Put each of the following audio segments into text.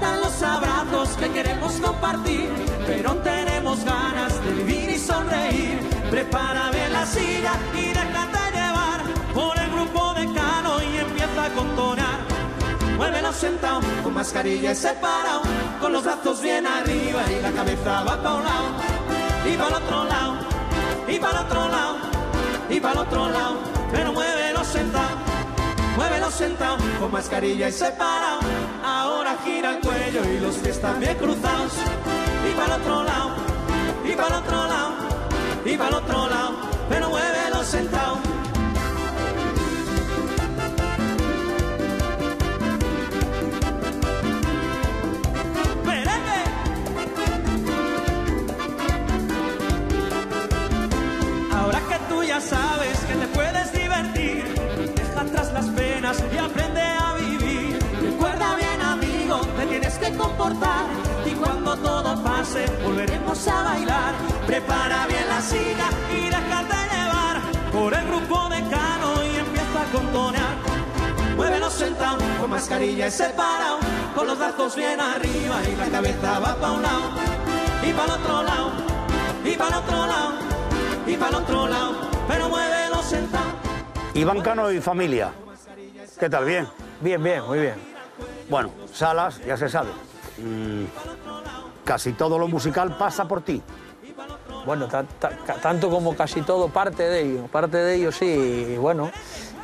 los abrazos que queremos compartir, pero tenemos ganas de vivir y sonreír. Prepara bien la silla y déjate llevar por el grupo de Cano y empieza a contonar. Muévelo sentado, con mascarilla y separado, con los brazos bien arriba y la cabeza va para un lado y para el otro lado, y para el otro lado, y para el otro lado, pero muévelo sentado, muévelo sentado, con mascarilla y separado, gira el cuello y los pies bien cruzados, y para el otro lado, y para el otro lado, y para el otro lado, pero muévelo sentado. Comportar. Y cuando todo pase, volveremos a bailar. Prepara bien la silla y déjate llevar por el grupo de Cano y empieza a contonear. Muévelo sentado, con mascarilla y separado, con los brazos bien arriba y la cabeza va para un lado y para el otro lado, y para el otro lado, y para el otro lado, pero muévelo sentado. Iván Cano y familia. ¿Qué tal? ¿Bien? Bien, bien, muy bien. Bueno, Salas, ya se sabe. Mm, casi todo lo musical pasa por ti. Bueno, ta- ta- ca- tanto como casi todo, parte de ello. Parte de ello, sí, y bueno.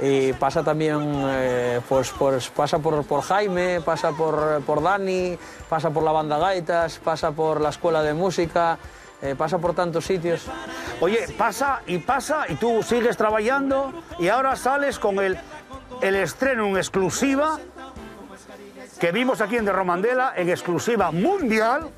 Y pasa también, eh, pues, pues pasa por, por Jaime, pasa por, por Dani, pasa por la banda Gaitas, pasa por la escuela de música, eh, pasa por tantos sitios. Oye, pasa y pasa y tú sigues trabajando y ahora sales con el, el estreno en exclusiva que vimos aquí en De Romandela, en exclusiva mundial.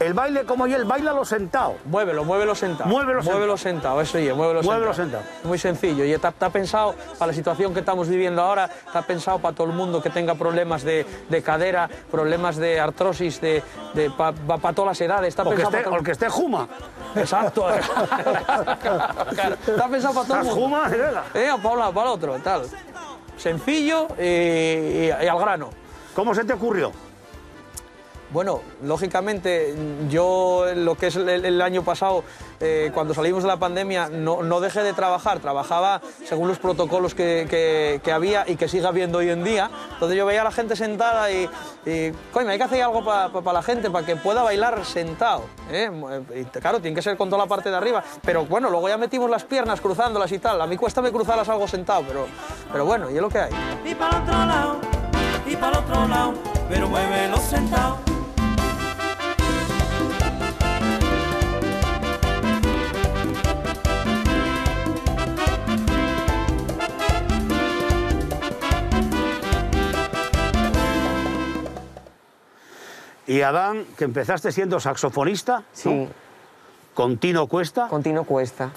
El baile como y él, bailalo sentado. Muévelo, muévelo sentado. Muévelo sentado. Muévelo sentado, eso ya, muévelo, Muévelo sentado. sentado. Muy sencillo. Y está, está pensado para la situación que estamos viviendo ahora, está pensado para todo el mundo que tenga problemas de, de cadera, problemas de artrosis, de, de para todas las edades. Está O que pensado esté, para o el que esté Juma. Exacto. Claro, está pensado para todo el mundo. Juma. Eh, para un lado, para el otro, tal. Sencillo y, y- y al grano. ¿Cómo se te ocurrió? Bueno, lógicamente, yo lo que es el, año pasado, eh, cuando salimos de la pandemia, no, dejé de trabajar, trabajaba según los protocolos que, había y que sigue habiendo hoy en día. Entonces yo veía a la gente sentada y, y coño, hay que hacer algo para la gente, para que pueda bailar sentado. ¿eh? Claro, tiene que ser con toda la parte de arriba, pero bueno, luego ya metimos las piernas cruzándolas y tal. A mí cuesta me cruzarlas algo sentado, pero, pero bueno, y es lo que hay. y para otro lado, y para otro lado, pero muévelo sentado. Y Adán, que empezaste siendo saxofonista, Sí, ¿no? con Tino Cuesta, con Tino Cuesta.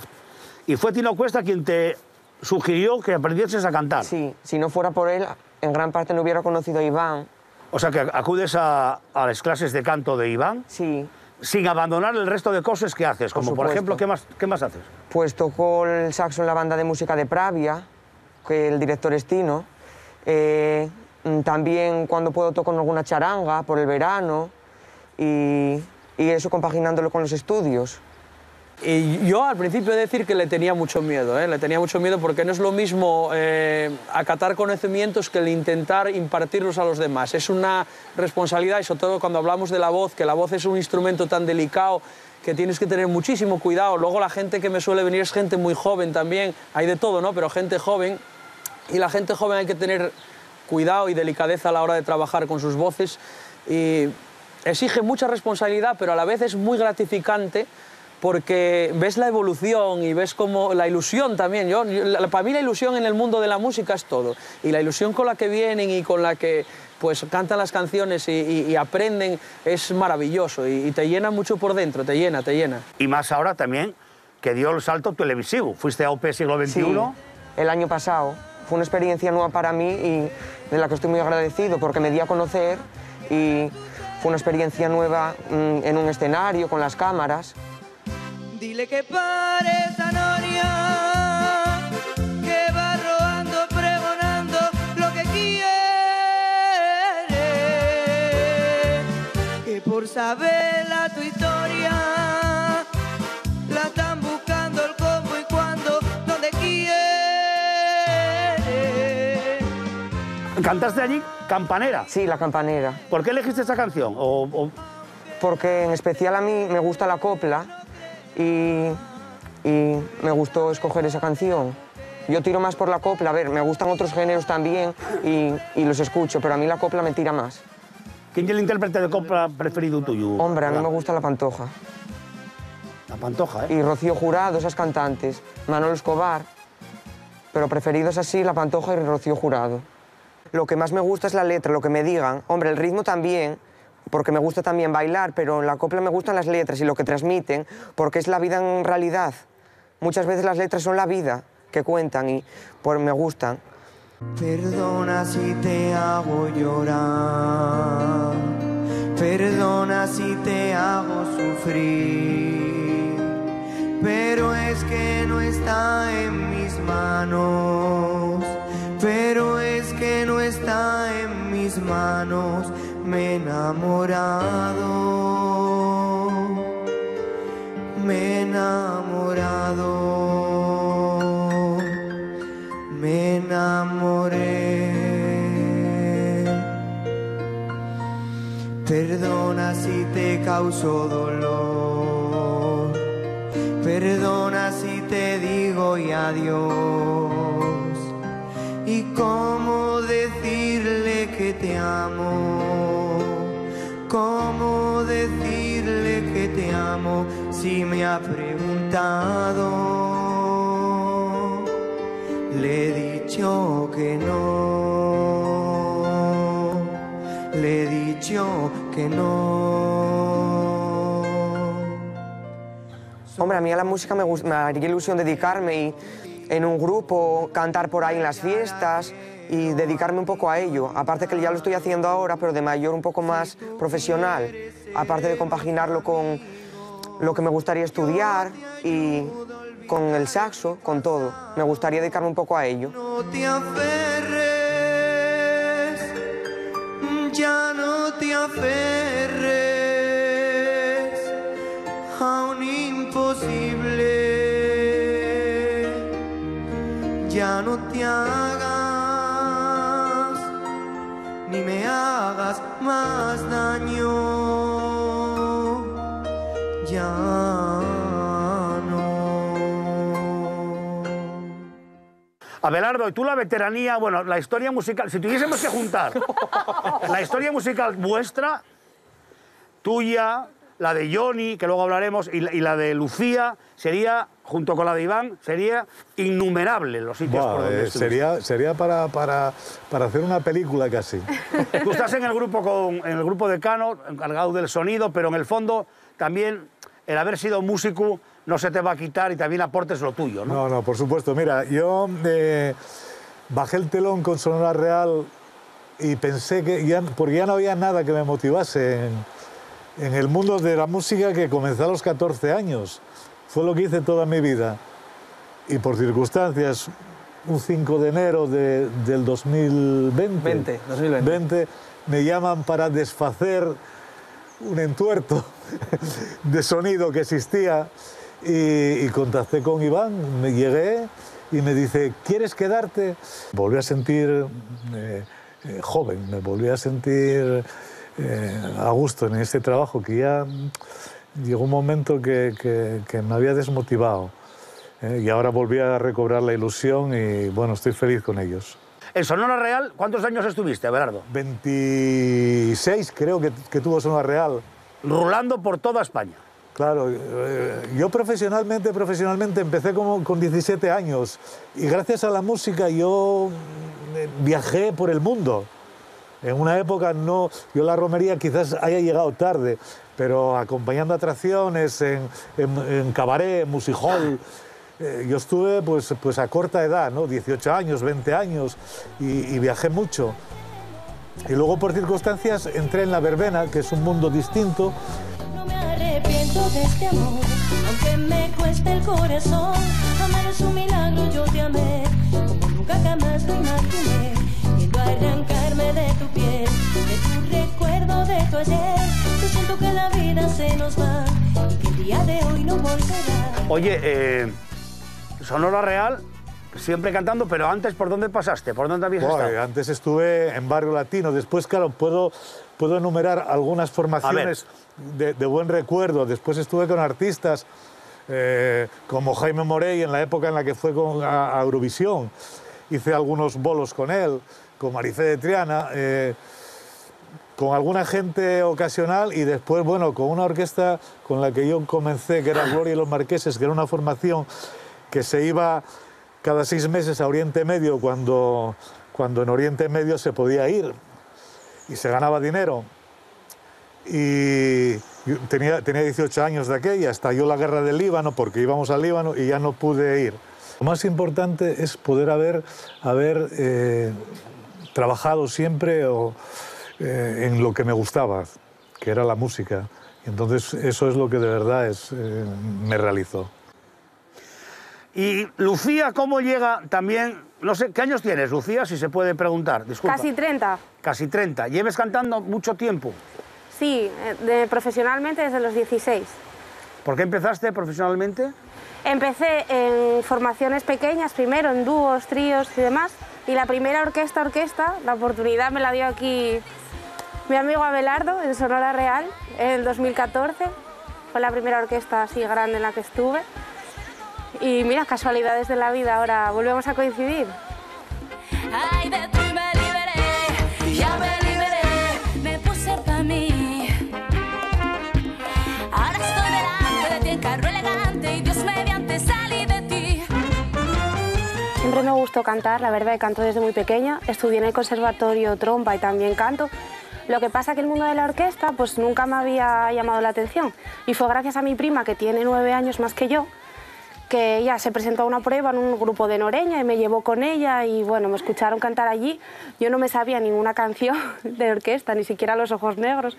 y fue Tino Cuesta quien te sugirió que aprendieses a cantar. Sí, si no fuera por él, en gran parte no hubiera conocido a Iván. O sea que acudes a, a las clases de canto de Iván Sí, sin abandonar el resto de cosas que haces, Por como por supuesto. ejemplo, ¿qué más, ¿qué más haces? pues tocó el saxo en la banda de música de Pravia, que el director es Tino. Eh, también cuando puedo toco en alguna charanga por el verano y, y eso compaginándolo con los estudios. Y yo al principio he de decir que le tenía mucho miedo, ¿eh? le tenía mucho miedo porque no es lo mismo eh, acatar conocimientos que el intentar impartirlos a los demás. Es una responsabilidad y sobre todo cuando hablamos de la voz, que la voz es un instrumento tan delicado que tienes que tener muchísimo cuidado. Luego la gente que me suele venir es gente muy joven también, hay de todo, ¿no? Pero gente joven y la gente joven hay que tener cuidado y delicadeza a la hora de trabajar con sus voces y exige mucha responsabilidad, pero a la vez es muy gratificante porque ves la evolución y ves como la ilusión también. Yo, yo- la- para mí la ilusión en el mundo de la música es todo. Y la ilusión con la que vienen y con la que pues cantan las canciones y, y- y aprenden es maravilloso y, y te llena mucho por dentro, te llena, te llena. Y más ahora también que dio el salto televisivo. Fuiste a OP siglo XXI. Sí, el año pasado fue una experiencia nueva para mí y de la que estoy muy agradecido porque me di a conocer y fue una experiencia nueva mm, en un escenario con las cámaras. Dile que pare esa noria, que va robando, pregonando lo que quiere, que por saberla tu historia. ¿Cantaste allí Campanera? Sí, la campanera. ¿Por qué elegiste esa canción? O, o- Porque en especial a mí me gusta la copla y, y me gustó escoger esa canción. Yo tiro más por la copla, a ver, me gustan otros géneros también y, y los escucho, pero a mí la copla me tira más. ¿Quién es el intérprete de copla preferido tuyo? Hombre, a mí me gusta la Pantoja. La Pantoja, ¿eh? Y Rocío Jurado, esas cantantes. Manolo Escobar. Pero preferidos así, La Pantoja y Rocío Jurado. Lo que más me gusta es la letra, lo que me digan. Hombre, el ritmo también, porque me gusta también bailar, pero en la copla me gustan las letras y lo que transmiten, porque es la vida en realidad. Muchas veces las letras son la vida que cuentan y pues me gustan. Perdona si te hago llorar, perdona si te hago sufrir, pero es que no está en mis manos, no está en mis manos, me he enamorado, me he enamorado me enamoré. Perdona si te causó dolor, perdona si te digo y adiós. Y te amo, cómo decirle que te amo si me ha preguntado. Le he dicho que no, le he dicho que no. Hombre, a mí a la música me, gust- me haría ilusión dedicarme y en un grupo, cantar por ahí en las fiestas y dedicarme un poco a ello. Aparte que ya lo estoy haciendo ahora, pero de mayor un poco más profesional. Aparte de compaginarlo con lo que me gustaría estudiar y con el saxo, con todo. Me gustaría dedicarme un poco a ello. No te aferres, ya no te aferres a un imposible. Ya no te hagas, más daño. Ya. Abelardo, y tú la veteranía, bueno, la historia musical, si tuviésemos que juntar la historia musical vuestra, tuya, la de Johnny, que luego hablaremos, y la, y la de Lucía, sería, junto con la de Iván, sería innumerable los sitios Buah, por donde eh, sería sería para, para, para hacer una película casi. Tú estás en el grupo con, en el grupo de Cano, encargado del sonido, pero en el fondo también el haber sido músico no se te va a quitar y también aportes lo tuyo, ¿no? No, no, por supuesto. Mira, yo eh, bajé el telón con Sonora Real y pensé que ya, porque ya no había nada que me motivase en, en el mundo de la música que comencé a los 14 años. Fue lo que hice toda mi vida. Y por circunstancias, un 5 de enero de- del 2020, 20, 2020. 20, me llaman para desfacer un entuerto de sonido que existía y, y contacté con Iván, me llegué y me dice, ¿quieres quedarte? Volví a sentir eh, eh, joven, me volví a sentir eh, a gusto en este trabajo que ya llegó un momento que, que- que me había desmotivado. eh, y ahora volví a recobrar la ilusión y bueno, estoy feliz con ellos. En Sonora Real, ¿cuántos años estuviste, Abelardo? 26 creo que, que tuvo Sonora Real. Rulando por toda España. Claro, eh, yo profesionalmente, profesionalmente empecé como con 17 años y gracias a la música yo eh, viajé por el mundo. En una época no, yo la romería quizás haya llegado tarde, pero acompañando atracciones en, en, en cabaret, en music hall, eh, yo estuve pues, pues a corta edad, ¿no? 18 años, 20 años y, viajé mucho. Y luego por circunstancias entré en la verbena, que es un mundo distinto, No me arrepiento de este amor, aunque me cueste el corazón. Amar es un milagro, yo te amé, como nunca jamás lo imaginé. tanto ayer. Yo siento que la vida se nos va y que el día de hoy no volverá. Oye, eh, Sonora Real. Siempre cantando, pero antes, ¿por dónde pasaste? ¿Por dónde habías Boy, estado? Antes estuve en Barrio Latino, después, claro, puedo, puedo enumerar algunas formaciones de, de buen recuerdo. Después estuve con artistas eh, como Jaime Morey en la época en la que fue con, a, a, Eurovisión. Hice algunos bolos con él, con Maricé de Triana. Eh, con alguna gente ocasional y después, bueno, con una orquesta con la que yo comencé, que era Gloria y los Marqueses, que era una formación que se iba cada seis meses a Oriente Medio cuando, cuando en Oriente Medio se podía ir y se ganaba dinero. Y tenía, tenía 18 años de aquella, estalló la guerra del Líbano porque íbamos al Líbano y ya no pude ir. Lo más importante es poder haber, haber eh, trabajado siempre eh, en lo que me gustaba, que era la música. Y entonces eso es lo que de verdad es, eh, me realizó. Y Lucía, ¿cómo llega también? No sé, ¿qué años tienes, Lucía, si se puede preguntar? Disculpa. Casi 30. Casi 30. ¿Lleves cantando mucho tiempo? Sí, eh, de- profesionalmente desde los 16. ¿Por qué empezaste profesionalmente? Empecé en formaciones pequeñas, primero en dúos, tríos y demás. Y la primera orquesta, orquesta, la oportunidad me la dio aquí mi amigo Abelardo en Sonora Real en el 2014. Fue la primera orquesta así grande en la que estuve. Y mira, casualidades de la vida, ahora volvemos a coincidir. Ay, de ti me liberé, ya me liberé, me puse pa' mí. Ahora estoy delante de ti en carro elegante y Dios mediante salí de ti. Siempre me gustó cantar, la verdad, canto desde muy pequeña. Estudié en el conservatorio trompa y también canto. Lo que pasa que el mundo de la orquesta pues nunca me había llamado la atención. Y fue gracias a mi prima, que tiene nueve años más que yo, que ella se presentó a una prueba en un grupo de Noreña y me llevó con ella y bueno, me escucharon cantar allí. Yo no me sabía ninguna canción de orquesta, ni siquiera Los Ojos Negros.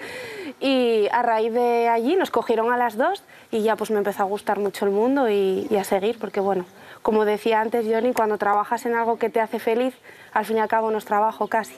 Y a raíz de allí nos cogieron a las dos y ya pues me empezó a gustar mucho el mundo y, y a seguir, porque bueno, como decía antes Johnny, cuando trabajas en algo que te hace feliz, al fin y al cabo no es trabajo casi.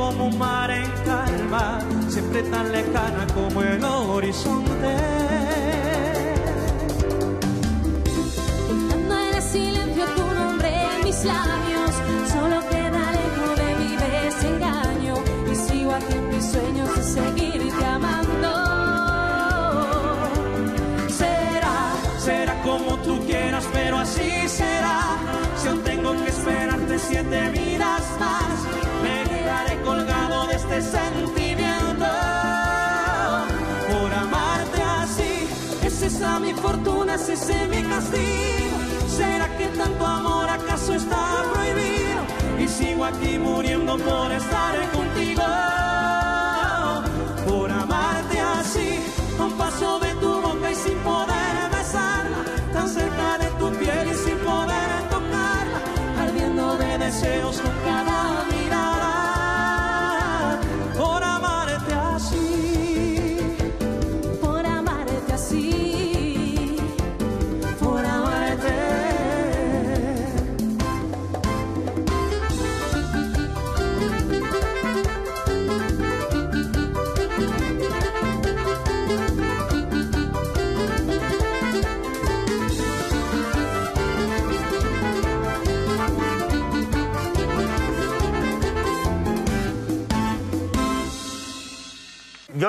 Como un mar en calma, siempre tan lejana como el horizonte. Esa mi fortuna, es ese mi castigo. ¿Será que tanto amor acaso está prohibido? Y sigo aquí muriendo por estar contigo. Por amarte así, un paso de tu boca y sin poder besarla, tan cerca de tu piel y sin poder tocarla, ardiendo de deseos con cada mirada.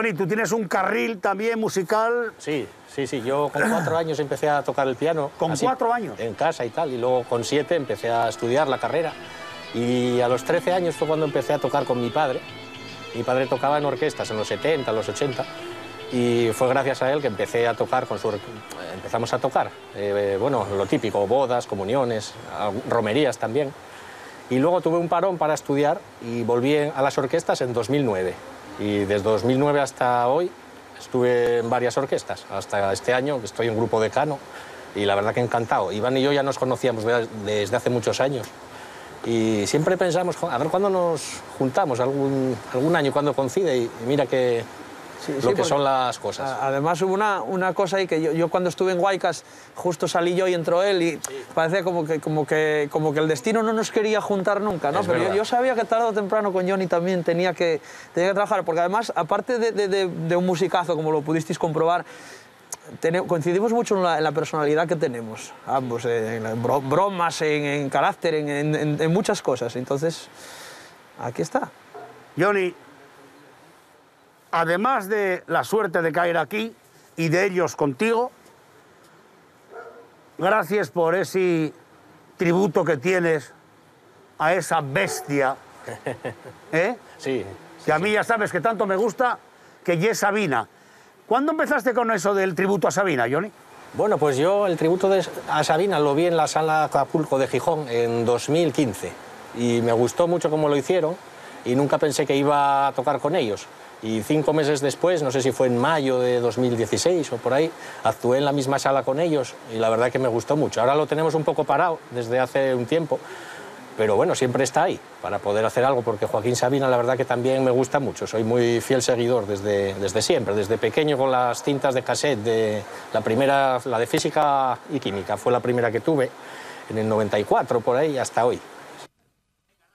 Johnny, tú tienes un carril también musical. Sí, sí, sí. Yo con cuatro años empecé a tocar el piano. ¿Con cuatro años? En casa y tal. Y luego con siete empecé a estudiar la carrera. Y a los 13 años fue cuando empecé a tocar con mi padre. Mi padre tocaba en orquestas en los 70, los 80. Y fue gracias a él que empecé a tocar con su... Empezamos a tocar. eh, bueno, lo típico, bodas, comuniones, romerías también. Y luego tuve un parón para estudiar y volví a las orquestas en 2009. Y desde 2009 hasta hoy estuve en varias orquestas. Hasta este año que estoy en grupo decano y la verdad que encantado. Iván y yo ya nos conocíamos de- desde hace muchos años. Y siempre pensamos, "Jo, a ver cuándo nos juntamos, algún, algún año, cuando coincide. Y mira que Sí, lo sí, que son las cosas. Además hubo una, una cosa ahí que yo, yo cuando estuve en Guaycas justo salí yo y entró él y parecía como que, como, que, como que el destino no nos quería juntar nunca, ¿no? Es Pero yo, yo sabía que tarde o temprano con Johnny también tenía que, tenía que trabajar, porque además, aparte de, de- de- de un musicazo, como lo pudisteis comprobar, coincidimos mucho en la, en la personalidad que tenemos, ambos, en bro- bromas, en, en carácter, en, en- en- en muchas cosas. Entonces, aquí está. Johnny, además de la suerte de caer aquí y de ellos contigo, gracias por ese tributo que tienes a esa bestia, ¿eh? Sí, que a mí ya sabes que tanto me gusta, que ya es Sabina. ¿Cuándo empezaste con eso del tributo a Sabina, Johnny? Bueno, pues yo el tributo de- a Sabina lo vi en la sala Acapulco de Gijón en 2015 y me gustó mucho cómo lo hicieron y nunca pensé que iba a tocar con ellos. Y cinco meses después, no sé si fue en mayo de 2016 o por ahí, actué en la misma sala con ellos y la verdad que me gustó mucho. Ahora lo tenemos un poco parado desde hace un tiempo, pero bueno, siempre está ahí para poder hacer algo, porque Joaquín Sabina la verdad que también me gusta mucho, soy muy fiel seguidor desde, desde siempre, desde pequeño con las cintas de cassette, de la primera, la de física y química, fue la primera que tuve en el 94 por ahí hasta hoy.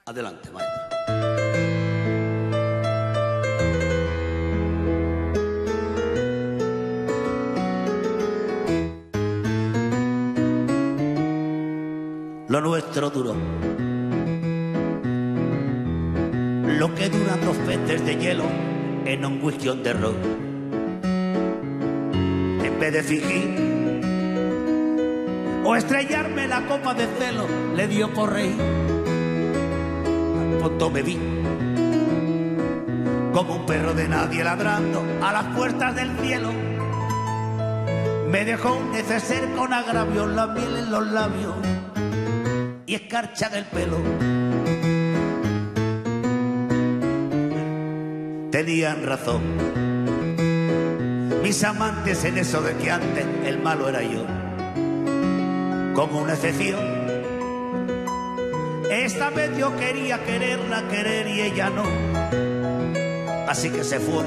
Adelante. Lo nuestro duró. Lo que duran dos peces de hielo en un whisky on the. En vez de fingir o estrellarme la copa de celo, le dio por reír. Al fondo me vi como un perro de nadie ladrando a las puertas del cielo. Me dejó un neceser con agravio, la miel en los labios y escarcha del pelo. Tenían razón mis amantes en eso de que antes el malo era yo, como una excepción. Esta vez yo quería quererla querer y ella no, así que se fue.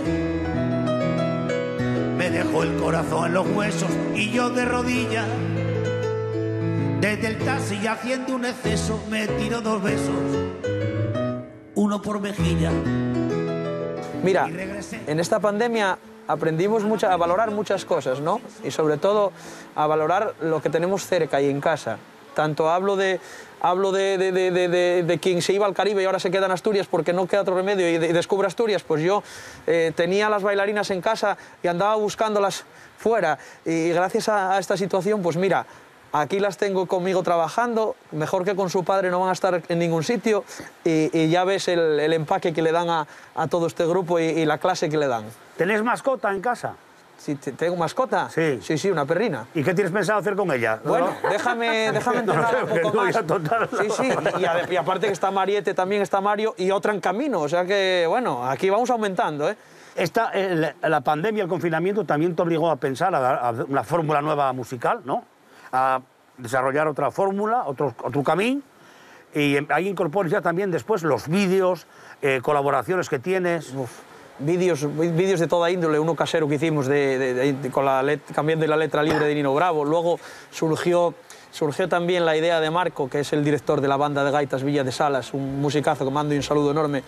Me dejó el corazón en los huesos y yo de rodillas. Desde el taxi haciendo un exceso me tiró dos besos, uno por mejilla. Mira, en esta pandemia aprendimos mucha- a valorar muchas cosas, ¿no? Y sobre todo a valorar lo que tenemos cerca y en casa. Tanto hablo de, hablo de, de- de- de- quien se iba al Caribe y ahora se queda en Asturias porque no queda otro remedio y, y descubre Asturias. Pues yo eh, tenía las bailarinas en casa y andaba buscándolas fuera. Y gracias a, a esta situación, pues mira, Aquí las tengo conmigo trabajando, mejor que con su padre no van a estar en ningún sitio y, y ya ves el, el empaque que le dan a, a todo este grupo y, y la clase que le dan. ¿Tenés mascota en casa? Te- tengo mascota, Sí. sí, sí, una perrina. ¿Y qué tienes pensado hacer con ella? Bueno, déjame, déjame entrenar No, un poco no, más. total, Sí, sí, y, y aparte que está Mariette, también está Mario y otra en camino, o sea que, bueno, aquí vamos aumentando, ¿eh? Esta, la, la pandemia, el confinamiento también te obligó a pensar, a, a una fórmula nueva musical, ¿no? A desarrollar otra fórmula, otro, otro camino. Y em- ahí incorporas ya también después los vídeos, eh, colaboraciones que tienes. vídeos, vídeos de toda índole, uno casero que hicimos de- de- de- con la let- cambiando la letra libre de Nino Bravo. Luego surgió, surgió también la idea de Marco, que es el director de la banda de gaitas Villa de Salas, un musicazo que mando y un saludo enorme.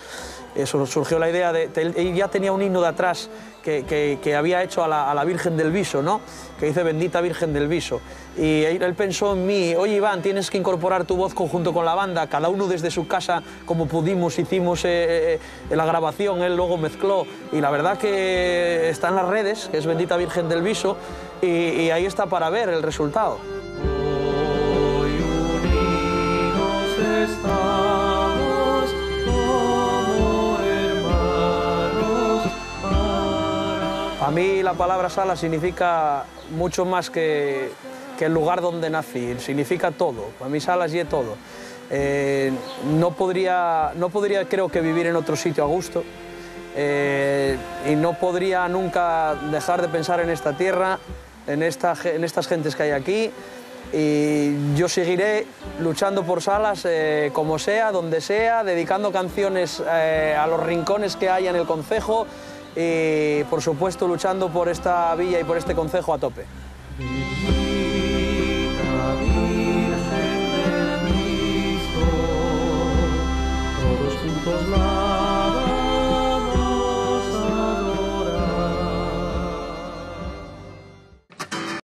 Eso, surgió la idea de, él ya tenía un himno de atrás que, había hecho a la, Virgen del Viso, ¿no? Que dice Bendita Virgen del Viso. Y él, pensó en mí, oye Iván, tienes que incorporar tu voz conjunto con la banda, cada uno desde su casa, como pudimos, hicimos eh, eh, la grabación, él luego mezcló. Y la verdad que está en las redes, que es Bendita Virgen del Viso, y ahí está para ver el resultado. A mí la palabra sala significa mucho más que, el lugar donde nací, significa todo. Para mí salas y todo. Eh, no, podría, no podría creo que vivir en otro sitio a gusto eh, y no podría nunca dejar de pensar en esta tierra, esta, en estas gentes que hay aquí. Y yo seguiré luchando por salas eh, como sea, donde sea, dedicando canciones eh, a los rincones que haya en el concejo y, por supuesto, luchando por esta villa y por este concejo a tope.